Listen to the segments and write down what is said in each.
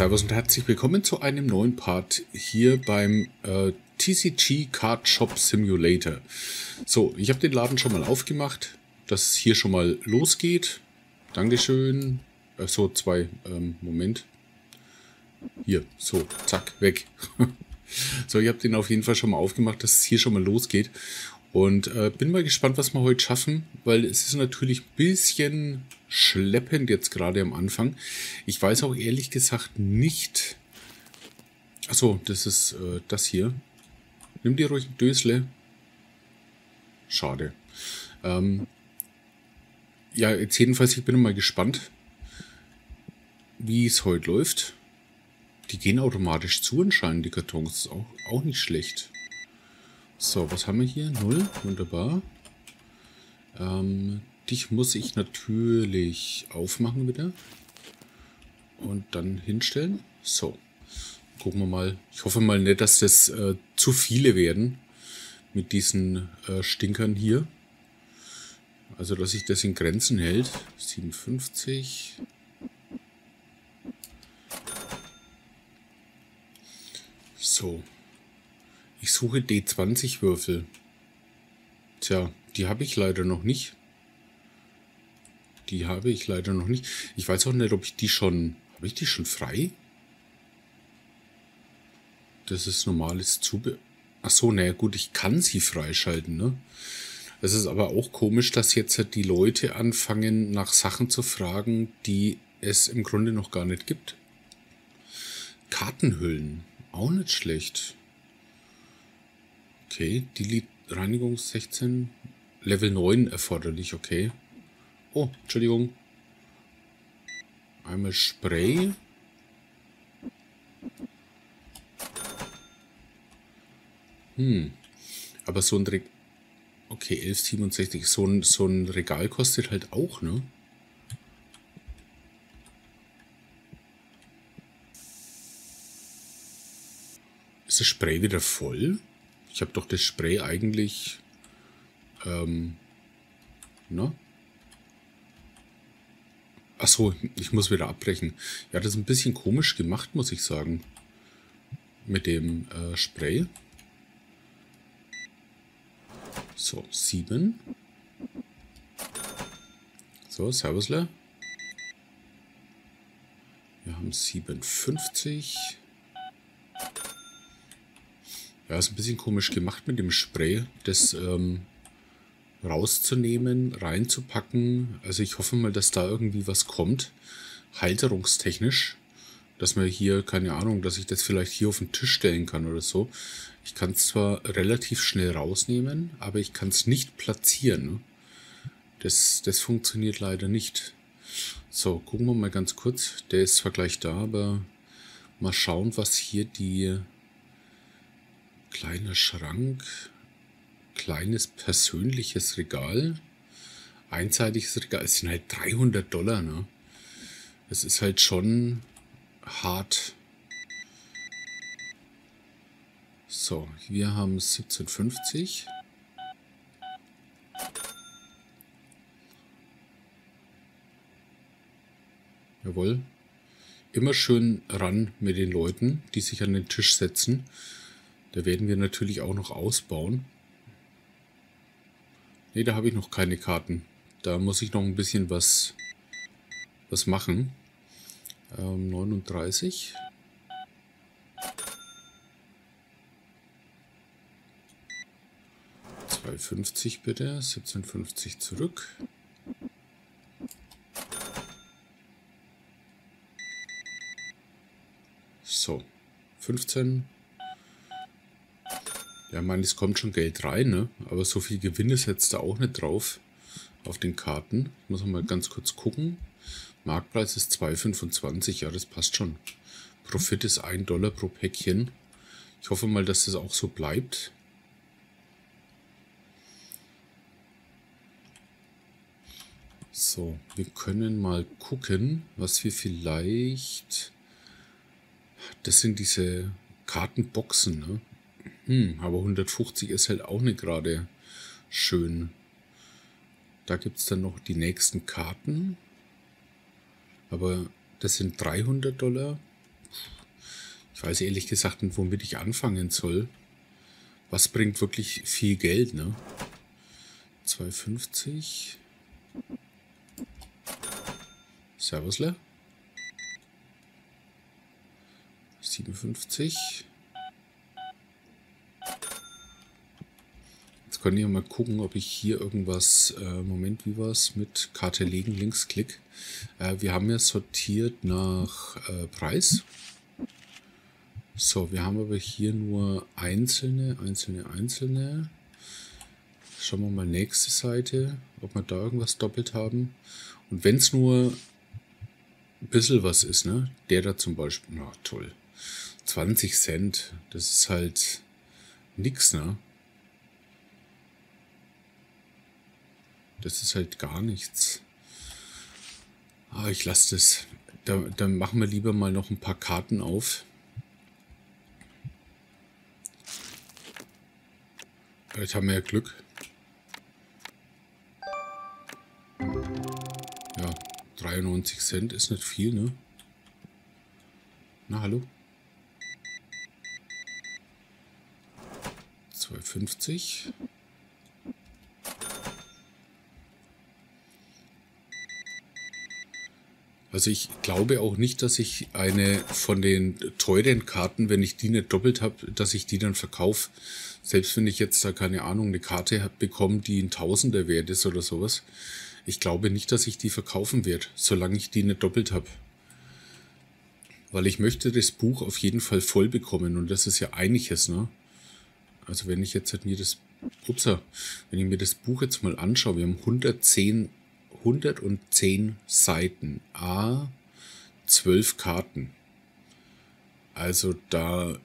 Servus und herzlich willkommen zu einem neuen Part hier beim äh, TCG Card Shop Simulator. So, ich habe den Laden schon mal aufgemacht, dass es hier schon mal losgeht. Dankeschön. Äh, so, zwei, ähm, Moment. Hier, so, zack, weg. so, ich habe den auf jeden Fall schon mal aufgemacht, dass es hier schon mal losgeht. Und äh, bin mal gespannt, was wir heute schaffen, weil es ist natürlich ein bisschen schleppend jetzt gerade am Anfang. Ich weiß auch ehrlich gesagt nicht... Achso, das ist äh, das hier. Nimm dir ruhig ein Dösle. Schade. Ähm, ja, jetzt jedenfalls, ich bin mal gespannt, wie es heute läuft. Die gehen automatisch zu anscheinend, die Kartons. Auch, auch nicht schlecht. So, was haben wir hier? Null. Wunderbar. Ähm, dich muss ich natürlich aufmachen wieder. Und dann hinstellen. So. Gucken wir mal. Ich hoffe mal nicht, dass das äh, zu viele werden. Mit diesen äh, Stinkern hier. Also, dass sich das in Grenzen hält. 57. So. Ich suche D20-Würfel. Tja, die habe ich leider noch nicht. Die habe ich leider noch nicht. Ich weiß auch nicht, ob ich die schon... Habe ich die schon frei? Das ist normales Zubehör. Ach so, naja gut, ich kann sie freischalten, ne? Es ist aber auch komisch, dass jetzt die Leute anfangen, nach Sachen zu fragen, die es im Grunde noch gar nicht gibt. Kartenhüllen. Auch nicht schlecht. Okay, Delete Reinigung 16, Level 9 erforderlich, okay. Oh, Entschuldigung. Einmal Spray. Hm. Aber so ein Regal. Okay, 1167. So ein, so ein Regal kostet halt auch, ne? Ist das Spray wieder voll? Ich habe doch das Spray eigentlich... Ähm, ne? Achso, ich muss wieder abbrechen. Ja, das ist ein bisschen komisch gemacht, muss ich sagen. Mit dem äh, Spray. So, 7. So, Servusle. Wir haben 57. Ja, ist ein bisschen komisch gemacht mit dem Spray, das ähm, rauszunehmen, reinzupacken. Also ich hoffe mal, dass da irgendwie was kommt, halterungstechnisch, dass man hier, keine Ahnung, dass ich das vielleicht hier auf den Tisch stellen kann oder so. Ich kann es zwar relativ schnell rausnehmen, aber ich kann es nicht platzieren. Das, das funktioniert leider nicht. So, gucken wir mal ganz kurz. Der ist zwar gleich da, aber mal schauen, was hier die Kleiner Schrank, kleines persönliches Regal, einseitiges Regal. Es sind halt 300 Dollar, ne? Es ist halt schon hart. So, wir haben 1750. Jawohl. Immer schön ran mit den Leuten, die sich an den Tisch setzen. Da werden wir natürlich auch noch ausbauen. Ne, da habe ich noch keine Karten. Da muss ich noch ein bisschen was, was machen. Ähm, 39. ...2,50 bitte, 17,50 zurück. So, 15, ja, ich meine, es kommt schon Geld rein, ne? Aber so viel Gewinne setzt er auch nicht drauf auf den Karten. Ich muss mal ganz kurz gucken. Marktpreis ist 2,25. Ja, das passt schon. Profit ist 1 Dollar pro Päckchen. Ich hoffe mal, dass das auch so bleibt. So, wir können mal gucken, was wir vielleicht... Das sind diese Kartenboxen, ne? Hm, aber 150 ist halt auch nicht gerade schön. Da gibt es dann noch die nächsten Karten. Aber das sind 300 Dollar. Ich weiß ehrlich gesagt nicht, womit ich anfangen soll. Was bringt wirklich viel Geld, ne? 2,50. Servusle. 57. Jetzt können wir mal gucken, ob ich hier irgendwas, äh, Moment, wie war es mit Karte legen, Linksklick. Äh, wir haben ja sortiert nach äh, Preis. So, wir haben aber hier nur einzelne, einzelne, einzelne. Schauen wir mal nächste Seite, ob wir da irgendwas doppelt haben. Und wenn es nur ein bisschen was ist, ne? Der da zum Beispiel, na toll. 20 Cent, das ist halt nix, ne? Das ist halt gar nichts. Ah, ich lasse das. Da, dann machen wir lieber mal noch ein paar Karten auf. Vielleicht haben wir ja Glück. Ja, 93 Cent ist nicht viel, ne? Na, hallo? 2,50. Also ich glaube auch nicht, dass ich eine von den teuren Karten, wenn ich die nicht doppelt habe, dass ich die dann verkaufe. Selbst wenn ich jetzt da keine Ahnung, eine Karte bekomme, die ein Tausender wert ist oder sowas. Ich glaube nicht, dass ich die verkaufen werde, solange ich die nicht doppelt habe. Weil ich möchte das Buch auf jeden Fall voll bekommen und das ist ja einiges, ne? Also wenn ich jetzt halt mir das, upsa, wenn ich mir das Buch jetzt mal anschaue, wir haben 110 110 Seiten, a 12 Karten. Also da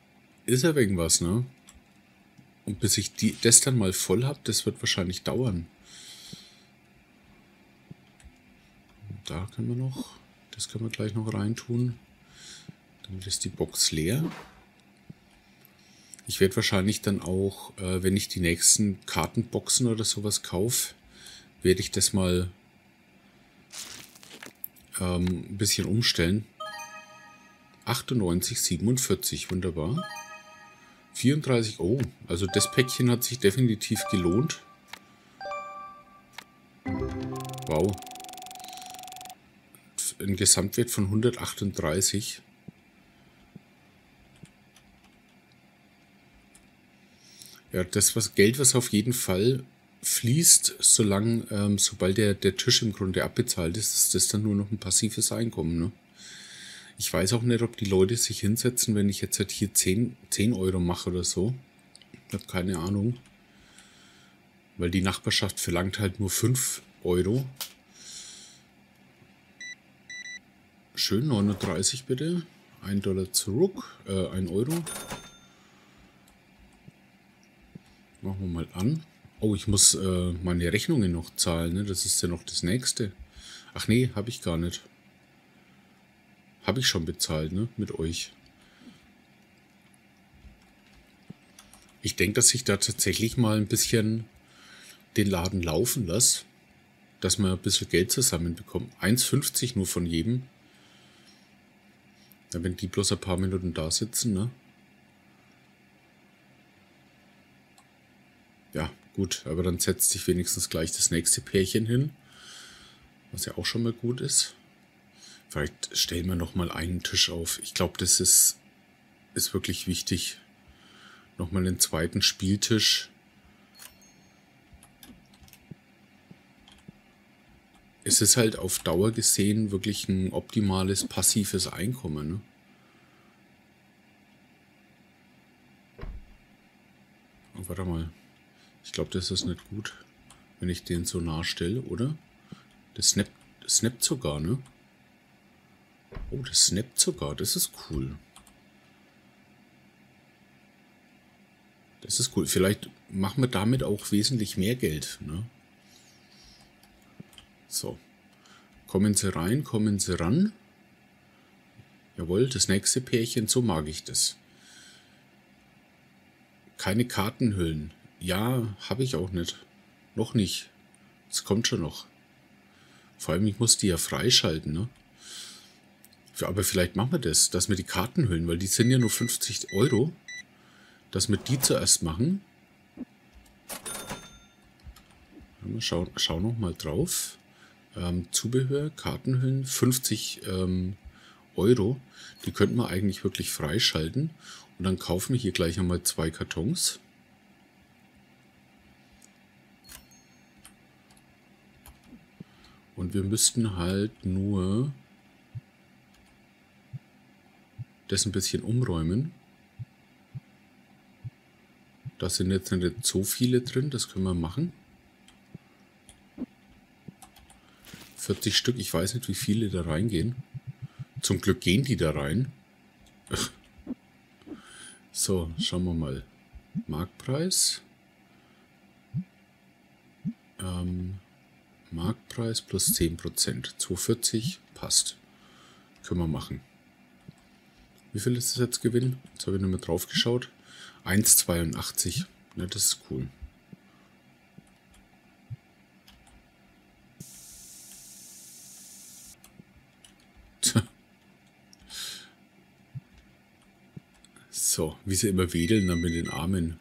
ist ja irgendwas, ne? Und bis ich die, das dann mal voll habe, das wird wahrscheinlich dauern. Da können wir noch, das können wir gleich noch reintun. Damit ist die Box leer. Ich werde wahrscheinlich dann auch, äh, wenn ich die nächsten Kartenboxen oder sowas kaufe, werde ich das mal ähm, ein bisschen umstellen. 98, 47, wunderbar. 34, oh, also das Päckchen hat sich definitiv gelohnt. Wow. Ein Gesamtwert von 138. Ja, das was Geld, was auf jeden Fall fließt, solange, ähm, sobald der, der Tisch im Grunde abbezahlt ist, ist das dann nur noch ein passives Einkommen. Ne? Ich weiß auch nicht, ob die Leute sich hinsetzen, wenn ich jetzt halt hier 10, 10 Euro mache oder so. Ich habe keine Ahnung. Weil die Nachbarschaft verlangt halt nur 5 Euro. Schön, 39 bitte. 1 Dollar zurück, äh, 1 Euro. Machen wir mal an. Oh, ich muss äh, meine Rechnungen noch zahlen, ne? Das ist ja noch das nächste. Ach nee, habe ich gar nicht. Habe ich schon bezahlt, ne? Mit euch. Ich denke, dass ich da tatsächlich mal ein bisschen den Laden laufen lasse. Dass man ein bisschen Geld zusammenbekommt. 1,50 nur von jedem. Wenn die bloß ein paar Minuten da sitzen, ne? Ja, Gut, aber dann setzt sich wenigstens gleich das nächste Pärchen hin. Was ja auch schon mal gut ist. Vielleicht stellen wir noch mal einen Tisch auf. Ich glaube, das ist, ist wirklich wichtig. Nochmal einen zweiten Spieltisch. Es ist halt auf Dauer gesehen wirklich ein optimales passives Einkommen. Ne? Oh, warte mal. Glaube, das ist nicht gut, wenn ich den so nah stelle, oder? Das snappt, das snappt sogar, ne? Oh, das snappt sogar. Das ist cool. Das ist cool. Vielleicht machen wir damit auch wesentlich mehr Geld, ne? So. Kommen Sie rein, kommen Sie ran. Jawohl, das nächste Pärchen, so mag ich das. Keine Kartenhüllen. Ja, habe ich auch nicht. Noch nicht. Es kommt schon noch. Vor allem, ich muss die ja freischalten, ne? Aber vielleicht machen wir das, dass wir die Kartenhüllen, weil die sind ja nur 50 Euro, dass wir die zuerst machen. Schau, schau noch mal drauf. Ähm, Zubehör, Kartenhüllen, 50 ähm, Euro. Die könnten wir eigentlich wirklich freischalten. Und dann kaufen wir hier gleich einmal zwei Kartons. Und wir müssten halt nur das ein bisschen umräumen. Da sind jetzt nicht so viele drin, das können wir machen. 40 Stück, ich weiß nicht, wie viele da reingehen. Zum Glück gehen die da rein. So, schauen wir mal. Marktpreis. Ähm, Marktpreis plus 10%. 240 passt. Können wir machen. Wie viel ist das jetzt Gewinn? Jetzt habe ich nochmal drauf geschaut. 1,82. Ja, das ist cool. So, wie sie immer wedeln dann mit den Armen.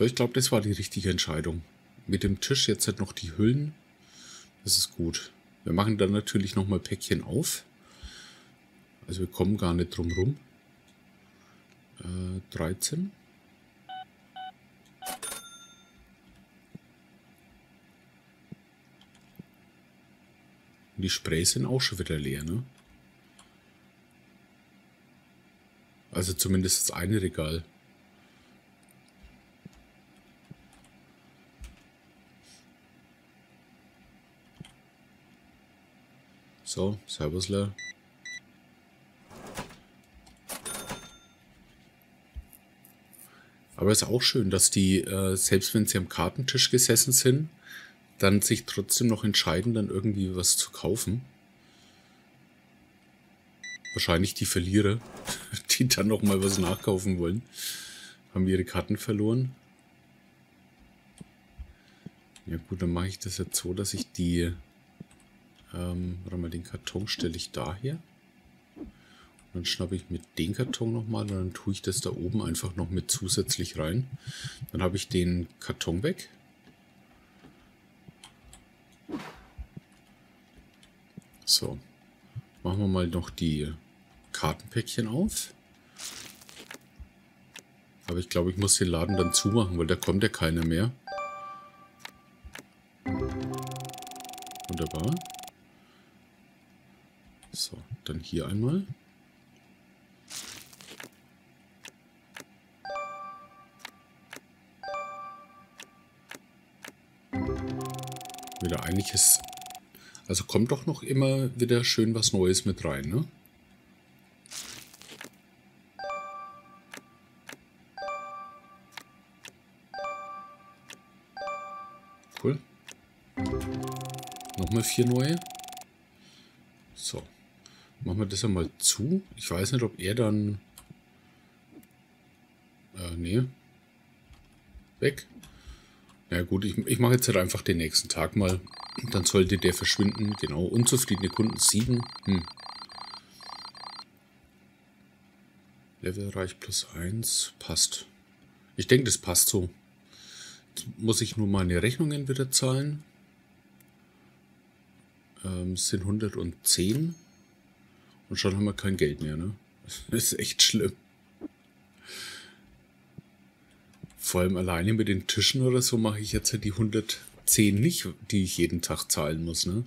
So, ich glaube, das war die richtige Entscheidung. Mit dem Tisch jetzt halt noch die Hüllen. Das ist gut. Wir machen dann natürlich nochmal Päckchen auf. Also wir kommen gar nicht drum rum. Äh, 13. Und die Sprays sind auch schon wieder leer, ne? Also zumindest das eine Regal. So, Servusler. Aber es ist auch schön, dass die, äh, selbst wenn sie am Kartentisch gesessen sind, dann sich trotzdem noch entscheiden, dann irgendwie was zu kaufen. Wahrscheinlich die Verlierer, die dann noch mal was nachkaufen wollen, haben ihre Karten verloren. Ja gut, dann mache ich das jetzt so, dass ich die, ähm, warte mal, den Karton stelle ich daher. Und dann schnappe ich mit den Karton nochmal und dann tue ich das da oben einfach noch mit zusätzlich rein. Dann habe ich den Karton weg. So. Machen wir mal noch die Kartenpäckchen auf. Aber ich glaube, ich muss den Laden dann zumachen, weil da kommt ja keiner mehr. Hier einmal. Wieder einiges also kommt doch noch immer wieder schön was Neues mit rein, ne? Cool. Nochmal vier neue. Machen wir das einmal zu. Ich weiß nicht, ob er dann... Äh, nee. Weg. Na ja, gut, ich, ich mache jetzt halt einfach den nächsten Tag mal. Dann sollte der verschwinden. Genau, unzufriedene Kunden 7. Hm. Levelreich plus 1. Passt. Ich denke, das passt so. Jetzt muss ich nur meine Rechnungen wieder zahlen. Ähm, sind 110. Und schon haben wir kein Geld mehr, ne? Das ist echt schlimm. Vor allem alleine mit den Tischen oder so mache ich jetzt ja die 100 10 nicht, die ich jeden Tag zahlen muss, ne?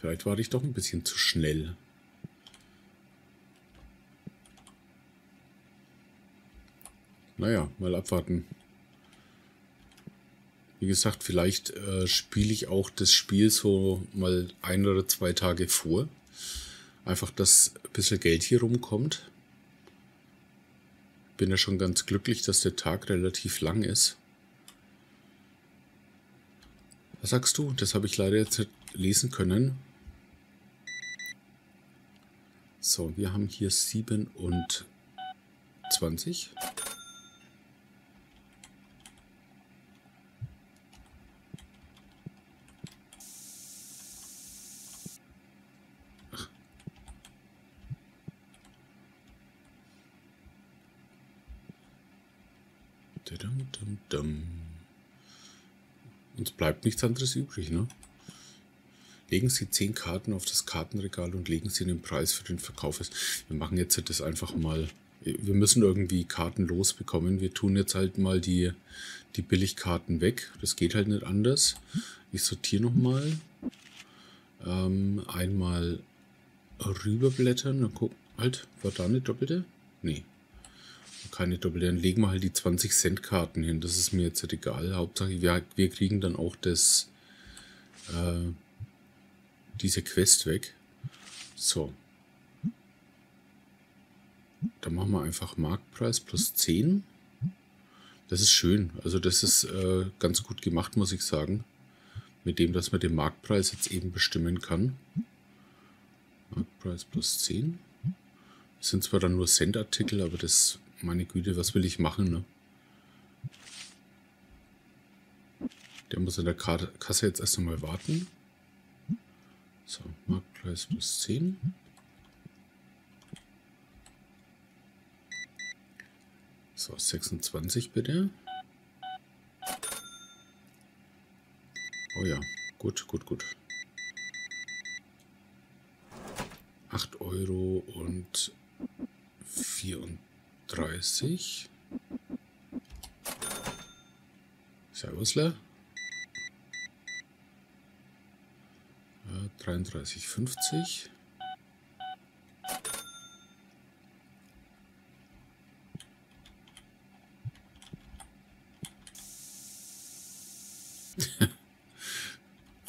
Vielleicht war ich doch ein bisschen zu schnell. Naja, mal abwarten. Wie gesagt, vielleicht äh, spiele ich auch das Spiel so mal ein oder zwei Tage vor. Einfach, dass ein bisschen Geld hier rumkommt. Bin ja schon ganz glücklich, dass der Tag relativ lang ist. Was sagst du? Das habe ich leider jetzt nicht lesen können. So, wir haben hier 27. Uns bleibt nichts anderes übrig, ne? Legen Sie 10 Karten auf das Kartenregal und legen Sie den Preis für den Verkauf fest. Wir machen jetzt das einfach mal. Wir müssen irgendwie Karten losbekommen. Wir tun jetzt halt mal die, die Billigkarten weg. Das geht halt nicht anders. Ich sortiere nochmal. Ähm, einmal rüberblättern. Na guck, halt, war da eine doppelte? Nee. Keine doppelte. Dann legen wir halt die 20 Cent Karten hin. Das ist mir jetzt halt egal. Hauptsache, wir, wir kriegen dann auch das, äh, diese Quest weg. So. Dann machen wir einfach Marktpreis plus 10. Das ist schön. Also das ist äh, ganz gut gemacht, muss ich sagen. Mit dem, dass man den Marktpreis jetzt eben bestimmen kann. Marktpreis plus 10. Das sind zwar dann nur Cent-Artikel, aber das, meine Güte, was will ich machen, ne? Der muss in der Kasse jetzt erst einmal warten. So, Marktpreis plus 10. So, 26 bitte. Oh ja, gut, gut, gut. 8 Euro und 34. Servusle. 33,50.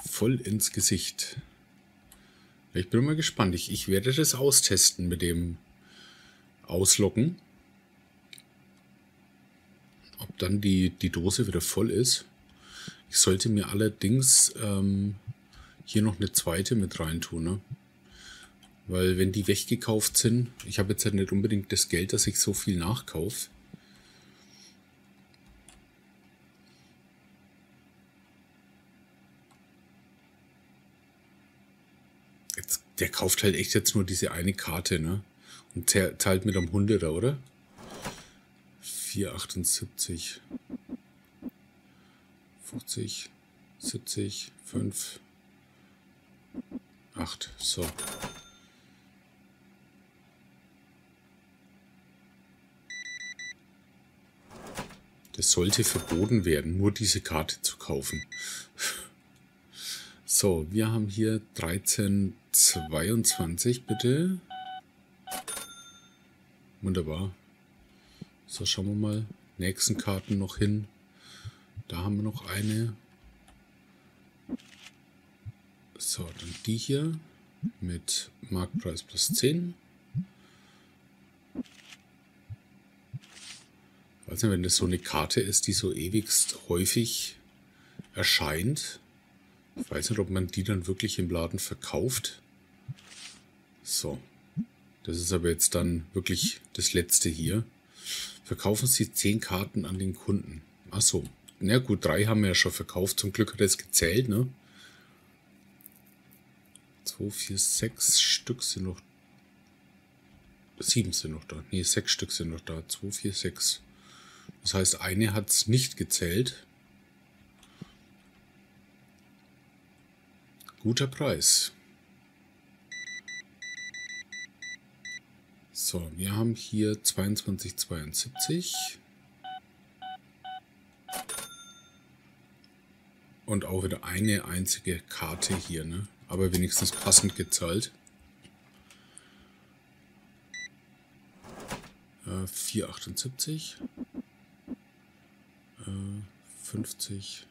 Voll ins Gesicht. Ich bin mal gespannt. Ich, ich werde das austesten mit dem Auslocken. Dann die, die Dose wieder voll ist. Ich sollte mir allerdings ähm, hier noch eine zweite mit rein tun. Ne? Weil wenn die weggekauft sind, ich habe jetzt halt nicht unbedingt das Geld, dass ich so viel nachkaufe. Der kauft halt echt jetzt nur diese eine Karte, ne? Und zahlt mit einem Hunderter, oder? 4,78. 50, 70, 5, 8. So. Das sollte verboten werden, nur diese Karte zu kaufen. So, wir haben hier 1322, bitte. Wunderbar. So, schauen wir mal. Nächsten Karten noch hin. Da haben wir noch eine. So, dann die hier mit Marktpreis plus 10. Weiß nicht, wenn das so eine Karte ist, die so ewigst häufig erscheint. Ich weiß nicht, ob man die dann wirklich im Laden verkauft. So. Das ist aber jetzt dann wirklich das letzte hier. Verkaufen Sie 10 Karten an den Kunden. Achso. Na gut, drei haben wir ja schon verkauft. Zum Glück hat er es gezählt, ne? 2, 4, 6 Stück sind noch. 7 sind noch da. Ne, 6 Stück sind noch da. 2, 4, 6. Das heißt, eine hat es nicht gezählt. Guter Preis. So, wir haben hier 22,72. Und auch wieder eine einzige Karte hier, ne? aber wenigstens passend gezahlt. Äh, 4,78. Äh, 50,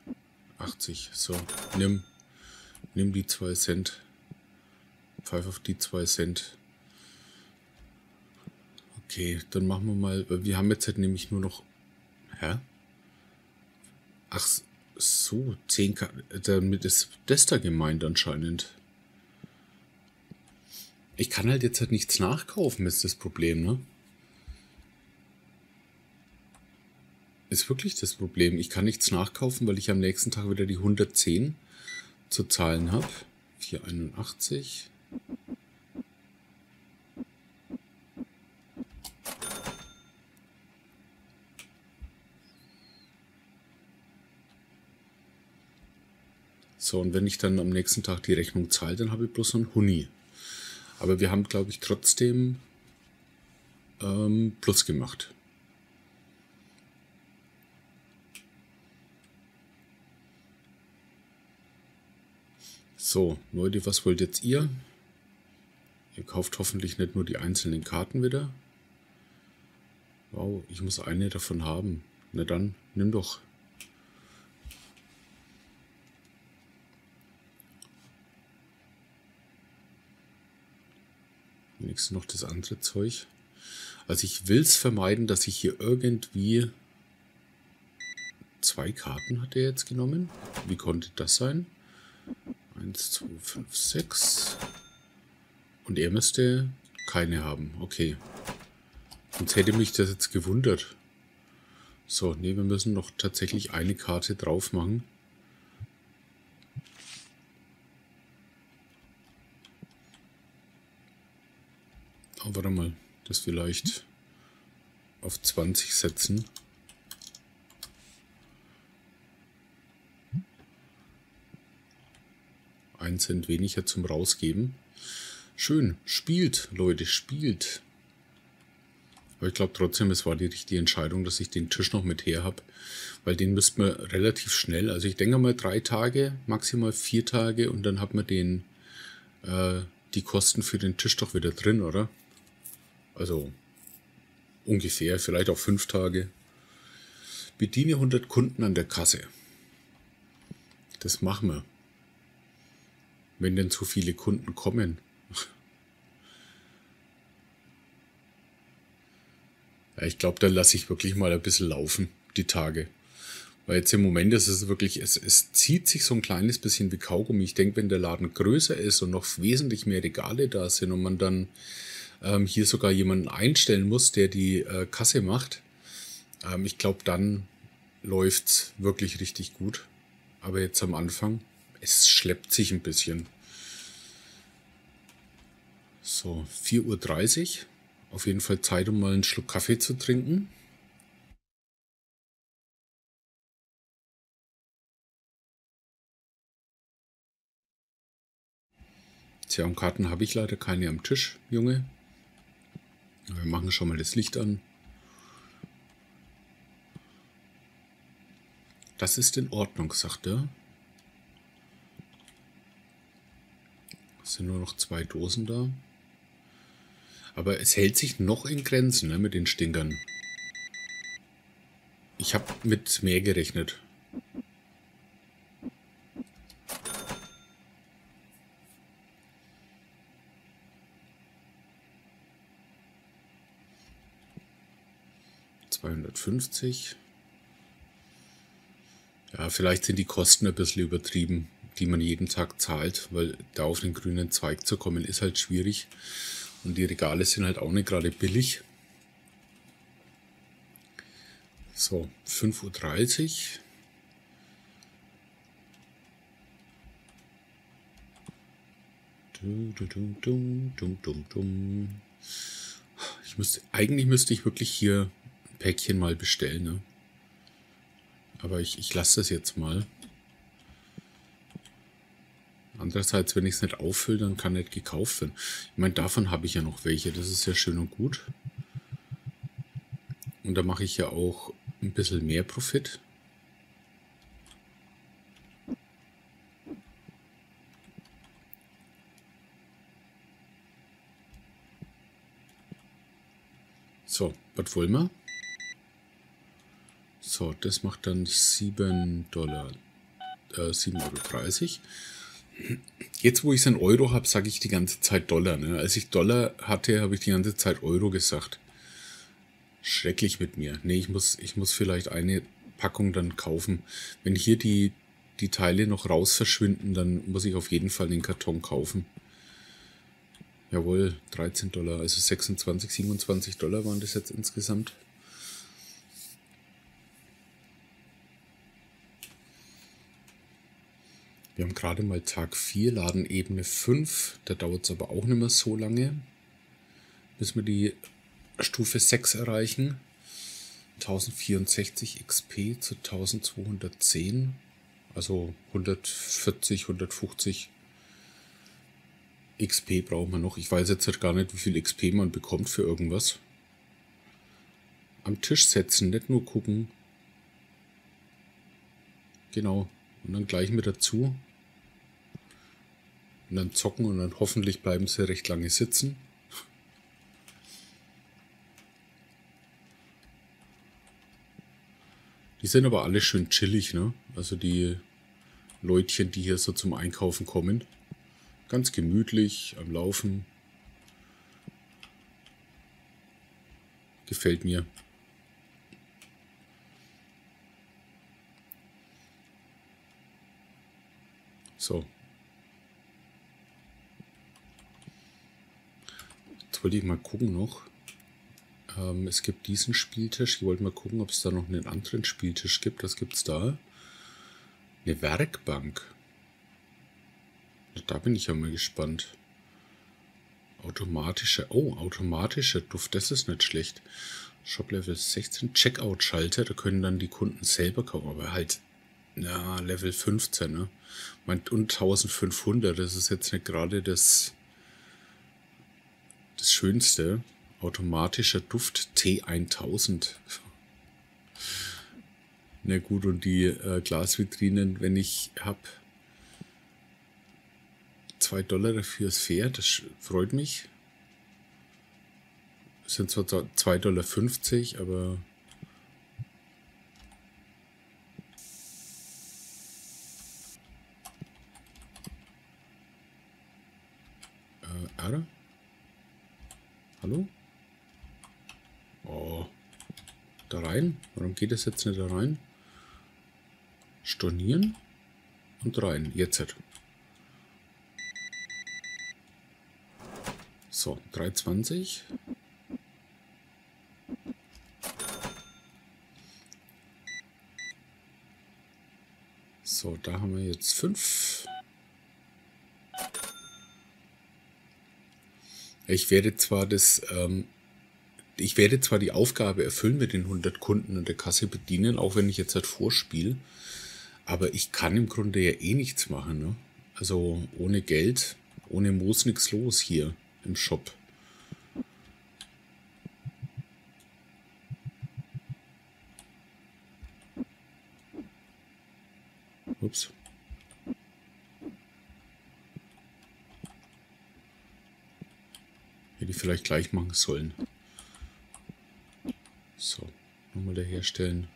80. So, nimm, nimm die 2 Cent. Pfeif auf die 2 Cent. Okay, dann machen wir mal. Wir haben jetzt halt nämlich nur noch. Hä? Ach, so, 10 K. Damit ist das da gemeint anscheinend. Ich kann halt jetzt halt nichts nachkaufen, ist das Problem, ne? Ist wirklich das Problem. Ich kann nichts nachkaufen, weil ich am nächsten Tag wieder die 110 zu zahlen habe. 481. So, und wenn ich dann am nächsten Tag die Rechnung zahle, dann habe ich bloß einen Huni. Aber wir haben, glaube ich, trotzdem ähm, Plus gemacht. So, Leute, was wollt jetzt ihr? Ihr kauft hoffentlich nicht nur die einzelnen Karten wieder. Wow, ich muss eine davon haben. Na dann, nimm doch. Wenigstens noch das andere Zeug. Also ich will es vermeiden, dass ich hier irgendwie... Zwei Karten hat er jetzt genommen. Wie konnte das sein? 1, 2, 5, 6. Und er müsste keine haben. Okay. Sonst hätte mich das jetzt gewundert. So, ne, wir müssen noch tatsächlich eine Karte drauf machen. Warte mal. Das vielleicht auf 20 setzen. Ein Cent weniger zum Rausgeben. Schön. Spielt, Leute, spielt. Aber ich glaube trotzdem, es war die richtige Entscheidung, dass ich den Tisch noch mit her habe. Weil den müsste man relativ schnell, also ich denke mal drei Tage, maximal vier Tage und dann hat man den, äh, die Kosten für den Tisch doch wieder drin, oder? Also ungefähr, vielleicht auch fünf Tage. Bediene 100 Kunden an der Kasse. Das machen wir. Wenn denn zu viele Kunden kommen. Ja, ich glaube, da lasse ich wirklich mal ein bisschen laufen, die Tage. Weil jetzt im Moment ist es wirklich, es, es zieht sich so ein kleines bisschen wie Kaugummi. Ich denke, wenn der Laden größer ist und noch wesentlich mehr Regale da sind und man dann ähm, hier sogar jemanden einstellen muss, der die äh, Kasse macht, ähm, ich glaube, dann läuft's wirklich richtig gut. Aber jetzt am Anfang, es schleppt sich ein bisschen. So, 4.30 Uhr. Auf jeden Fall Zeit, um mal einen Schluck Kaffee zu trinken. Tja, und Karten habe ich leider keine am Tisch, Junge. Wir machen schon mal das Licht an. Das ist in Ordnung, sagt er. Es sind nur noch zwei Dosen da. Aber es hält sich noch in Grenzen ne, mit den Stinkern. Ich habe mit mehr gerechnet. 250. Ja, vielleicht sind die Kosten ein bisschen übertrieben, die man jeden Tag zahlt, weil da auf den grünen Zweig zu kommen ist halt schwierig. Und die Regale sind halt auch nicht gerade billig. So, 5.30 Uhr. Ich müsste, eigentlich müsste ich wirklich hier Päckchen mal bestellen. Ne? Aber ich, ich lasse das jetzt mal. Andererseits, wenn ich es nicht auffülle, dann kann nicht gekauft werden. Ich meine, davon habe ich ja noch welche. Das ist ja schön und gut. Und da mache ich ja auch ein bisschen mehr Profit. So, was wollen wir? So, das macht dann 7 Dollar, äh, 7,30 Euro. Jetzt, wo ich es in Euro habe, sage ich die ganze Zeit Dollar. Ne? Als ich Dollar hatte, habe ich die ganze Zeit Euro gesagt. Schrecklich mit mir. Ne, ich muss, ich muss vielleicht eine Packung dann kaufen. Wenn hier die, die Teile noch raus verschwinden, dann muss ich auf jeden Fall den Karton kaufen. Jawohl, 13 Dollar, also 26, 27 Dollar waren das jetzt insgesamt. Wir haben gerade mal Tag 4, Ladenebene 5. Da dauert es aber auch nicht mehr so lange, bis wir die Stufe 6 erreichen. 1064 XP zu 1210. Also 140, 150 XP brauchen wir noch. Ich weiß jetzt halt gar nicht, wie viel XP man bekommt für irgendwas. Am Tisch setzen, nicht nur gucken. Genau. Und dann gleich mit dazu. Und dann zocken und dann hoffentlich bleiben sie recht lange sitzen. Die sind aber alle schön chillig, ne? Also die Leutchen, die hier so zum Einkaufen kommen. Ganz gemütlich, am Laufen. Gefällt mir. So. Jetzt wollte ich mal gucken noch. Ähm, es gibt diesen Spieltisch. Ich wollte mal gucken, ob es da noch einen anderen Spieltisch gibt. Was gibt es da? Eine Werkbank. Da bin ich ja mal gespannt. Automatischer, oh, automatischer Duft, das ist nicht schlecht. Shop Level 16, Checkout-Schalter, da können dann die Kunden selber kaufen, aber halt, na, Level 15, ne? Und 1500, das ist jetzt nicht gerade das, das Schönste. Automatischer Duft T1000. Na gut, und die äh, Glasvitrinen, wenn ich habe 2 Dollar dafür ist fair, das freut mich. Das sind zwar 2,50 Dollar, aber äh, Erde? Hallo? Oh. Da rein? Warum geht das jetzt nicht da rein? Stornieren und rein. Jetzt. So, 320. So, da haben wir jetzt 5. Ich werde zwar das, ähm, ich werde zwar die Aufgabe erfüllen mit den 100 Kunden und der Kasse bedienen, auch wenn ich jetzt halt vorspiele, aber ich kann im Grunde ja eh nichts machen. Ne? Also ohne Geld, ohne Moos nichts los hier im Shop. Hätte ich vielleicht gleich machen sollen. So, nochmal da herstellen.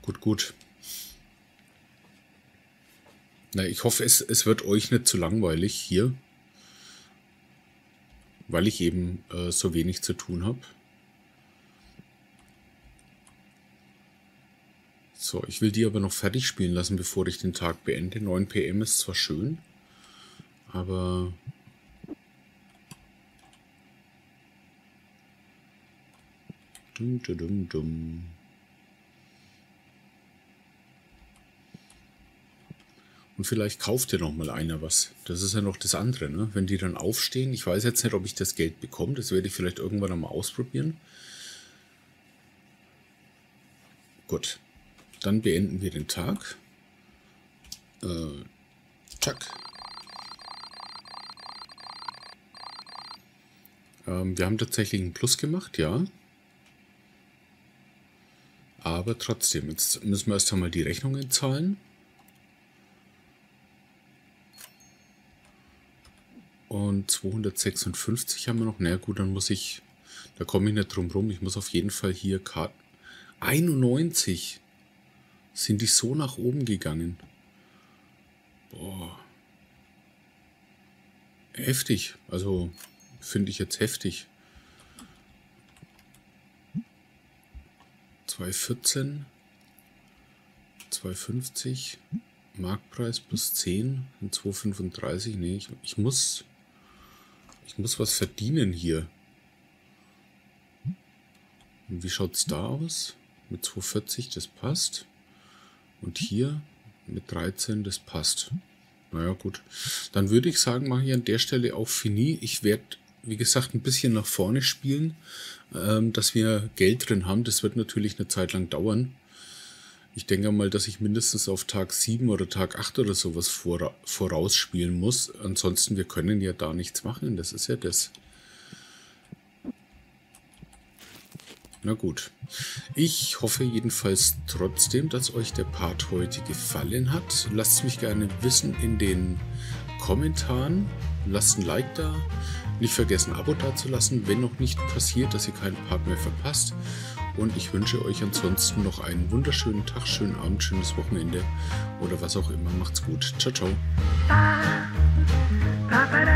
Gut, gut. Na, ich hoffe, es, es wird euch nicht zu langweilig hier weil ich eben äh, so wenig zu tun habe. So, ich will die aber noch fertig spielen lassen, bevor ich den Tag beende. 9 pm ist zwar schön, aber... Dum, dum, dum. Und vielleicht kauft ja noch mal einer was. Das ist ja noch das andere, ne? Wenn die dann aufstehen. Ich weiß jetzt nicht, ob ich das Geld bekomme. Das werde ich vielleicht irgendwann noch mal ausprobieren. Gut. Dann beenden wir den Tag. Äh, zack. Ähm, wir haben tatsächlich einen Plus gemacht, ja. Aber trotzdem, jetzt müssen wir erst einmal die Rechnungen zahlen. Und 256 haben wir noch. Na naja, gut, dann muss ich, da komme ich nicht drum rum. Ich muss auf jeden Fall hier Karten. 91 sind die so nach oben gegangen. Boah. Heftig. Also finde ich jetzt heftig. 214, 250, Marktpreis plus 10 und 235. Nee, ich, ich muss ich muss was verdienen hier. Und wie schaut es da aus? Mit 240, das passt. Und hier mit 13, das passt. Naja, gut. Dann würde ich sagen, mache ich an der Stelle auch Fini. Ich werde, wie gesagt, ein bisschen nach vorne spielen, ähm, dass wir Geld drin haben. Das wird natürlich eine Zeit lang dauern. Ich denke mal, dass ich mindestens auf Tag 7 oder Tag 8 oder sowas vora vorausspielen muss. Ansonsten, wir können ja da nichts machen. Das ist ja das. Na gut. Ich hoffe jedenfalls trotzdem, dass euch der Part heute gefallen hat. Lasst mich gerne wissen in den Kommentaren. Lasst ein Like da. Nicht vergessen, Abo dazulassen, wenn noch nicht passiert, dass ihr keinen Part mehr verpasst. Und ich wünsche euch ansonsten noch einen wunderschönen Tag, schönen Abend, schönes Wochenende oder was auch immer. Macht's gut. Ciao, ciao. Ba, ba,